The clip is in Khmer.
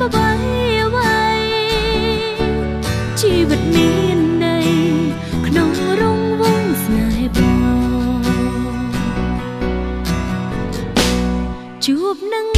បអ្វីអ្វីជីវិតមានន័យក្នុងរងវងស្នេហ៍បងជួបនឹង